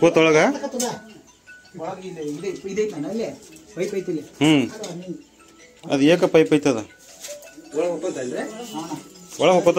ಕೂತೊಳಗ? ಹ್ಮ್. ಅದು ಏಕ ಪೈಪ್ ಐತದ? ಒಳ ಹೋಗ್ಕೋತ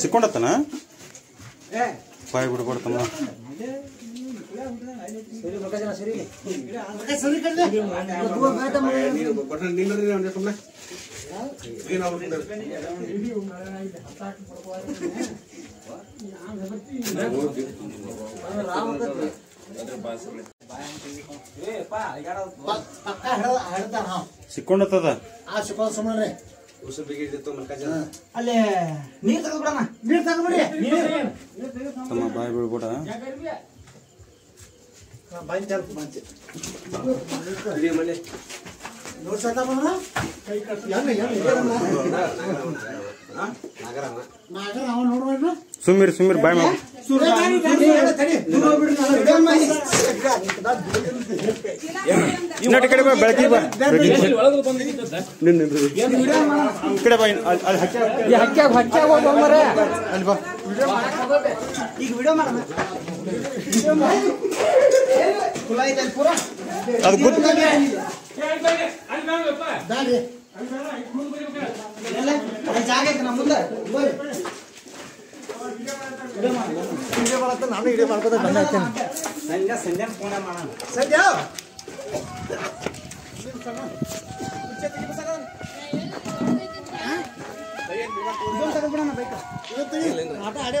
ಸಿಕ್ಕೊಂಡತ್ತನ? ಬಾಯ್ ಬಿಡ್ಕೊಡ್ತಮ್ಮ ಸರಿ ಸಿಕ್ಕೊಂಡತ್ತದ? ಆ ಸಿಕ್ಕೋದು ಸುಮ್ಮನೆ ಅಲ್ಲಿ ನೀರ್ ತಗೊಂಡ್ಬಿಡಣ ನೀರು ತಗೊಂಬಿಡಿ ತಮ್ಮ ಬಾಯ್ ಬಿಡ್ಬೇಡ ಬಂಚ್ ಅಲ್ಪ ಬಂಚ್. ನೋಡ್ ಸುಮ್ಮಿರಿ ಸುಮ್ಮಿರಿ ಬಾಯ್ ಮಾಡಿ ಇನ್ನೊಟ್ಟು ಕಡೆ ಬಾ ಬೆಳಕಿ ಬಾ. ಈ ಕಡೆ ಬಾ ಅಲ್ಲಿ ಅಲ್ಲಿ ಬಾ. ಈಗ ವಿಡಿಯೋ ಮಾಡೋಣ ಕುಲ ಐತೆ ಅಲ್ಲಿ ಪೂರ? ಅದು ಅಲ್ಲಿ ಜಾಗ ಐತೆ ನಮ್ಮ ಮುಂದೆ? ಬರ್ರಿ ನಾನು ವಿಡಿಯೋ ಮಾಡ್ಕೋತ ಬಂದ ಸಂಜೆ ಸಂಜೆ ಫೋನ್ ಮಾಡೋಣ. ಸದ್ಯ ತಗೊಂಡ್ಬಿಡೋಣ ಬೈಕ್ ಆಟ ಆಡೇ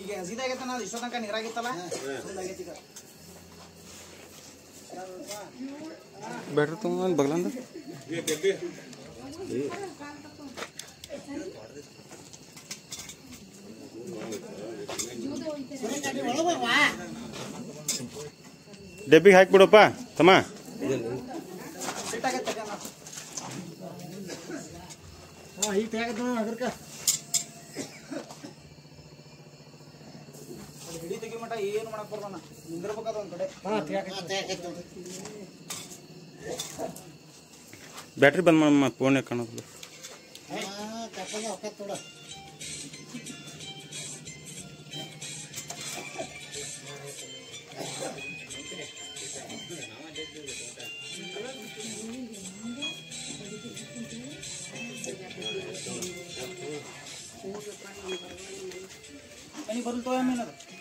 ಈಗ ಹಸಿದಾಗೈತೆ ನಾವು ಇಷ್ಟೋ ತನಕ ನೀರಾಗಿತ್ತಲ್ಲ ಸುಮ್ನಾಗೈತಿ ಈಗ. ಬ್ಯಾಟ್ರಿ ತುಂಬ ಬಗ್ಲಂದ ಡಬ್ಬಿಗೆ ಹಾಕ್ಬಿಡಪ್ಪ ತಮ್ಮ ಸಿಟ್ಟಾಗೈತೆ ಜನ. ಈಗ ತೆಗದ್ ಅದ್ರಕ ಏನು ಮಾಡಕ್ ಬರ್ತಾನ ನಿಂದಿರ್ಬೇಕಾದ ಒಂದ್ ಕಡೆ. ಬ್ಯಾಟ್ರಿ ಬಂದ್ ಮಾಡಮ್ಮ ಫೋನ್ ಕಾಣೋದಿಲ್ಲ. ಕರ್ಕೊಂಡ ಹೊಕ್ಕತ್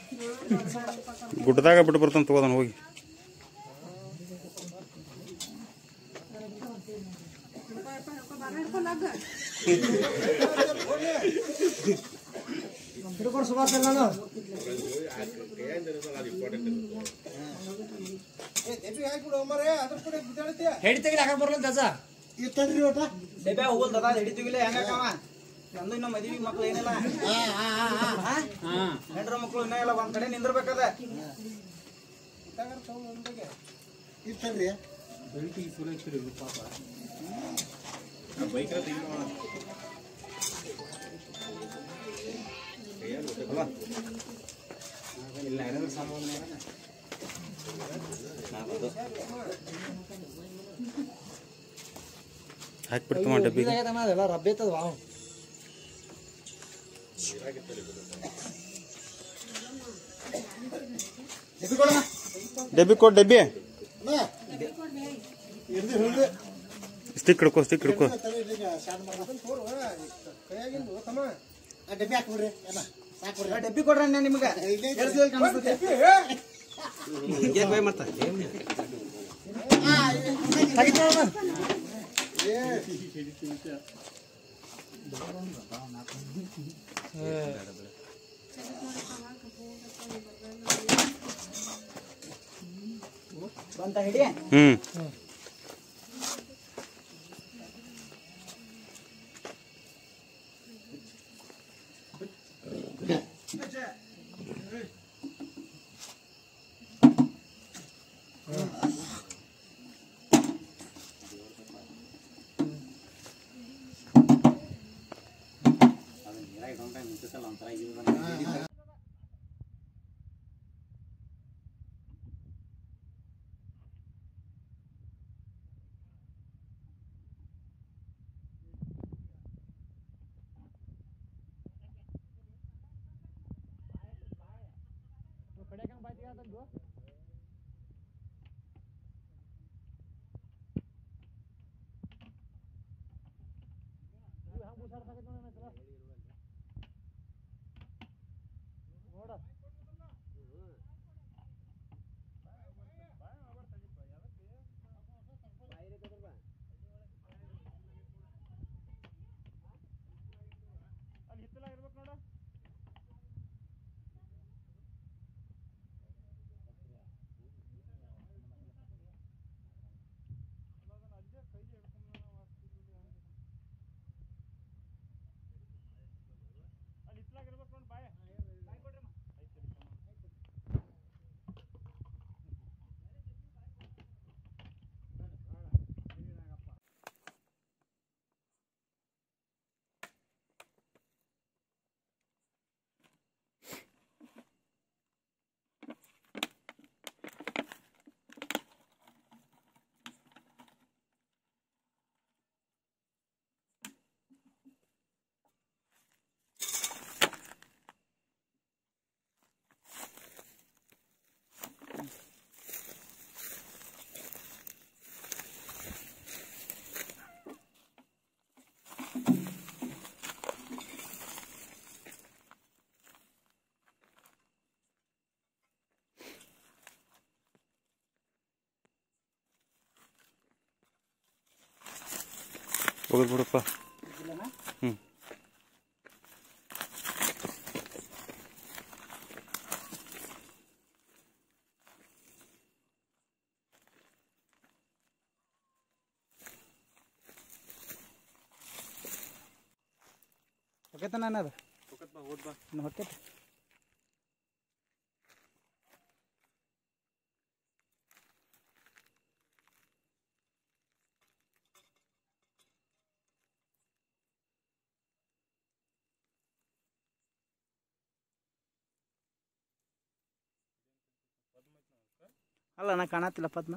ಬರಲ್ ಗುಡ್ಡದಾಗ ಬಿಟ್ಟು ಬರ್ತಾನೆ ತಗೋದನ್ ಹೋಗಿ. ಹೆಡಿ ತೆಗಿಲಿ ಹಾಕಕ್ ಬರಲ್ಲ ತಜ ಇರ್ತದ್ರಿ ಒಟ್ಟ? ಡಬ್ಬೆ ಹೋಗಲ್ ದಾದ ಹೆಡಿ ತೆಗಿಲಿ ಹೆಂಗಾಕವ? ನಂದು ಇನ್ನ ಮದುವೆ ಮಕ್ಳು ಏನಿಲ್ಲ. ಹೆಂಡ್ರ ಮಕ್ಳು ಇನ್ನ ಇಲ್ಲ ಒಂದ್ ಕಡೆ ನಿಂದಿರ್ಬೇಕದ. ಹಾಕ್ಬಿಡ್ತಮ್ಮ ಡಬ್ಬಿಗೆ. ಅದೆಲ್ಲ ರಬ್ಬೆ ಡಬ್ಬಿ ಕೊಡು ಡಬ್ಬಿ ಹಿಡ್ದು ಹಿಡ್ದು stick ಹಿಡ್ಕೊ stick kayak konten itu saya. ಡಬ್ಬಿ ಹಿತ್ತಲಾಗ ಇರ್ಬೇಕು ನಿಮ್ಗೆ ಅಲ್ಲಿ ಐತೆ. ಎರ್ಸ್ಲಿಲ್ಲ ಕಾಣಿಸ್ತೈತೆ. ಬಂತ ಹಿಡಿ ಹ್ಮ್ ಹೋಗೋದು ಬಿಡಪ್ಪ. ಹ್ಞೂ ಹೊಕ್ಕೈತ ನಾನು ಅದು ಹೊಕ್ಕೈತೆ? ಅಲ್ಲ ನಾ ಕಾಣತ್ತಿಲ್ಲ ಪದ್ಮ.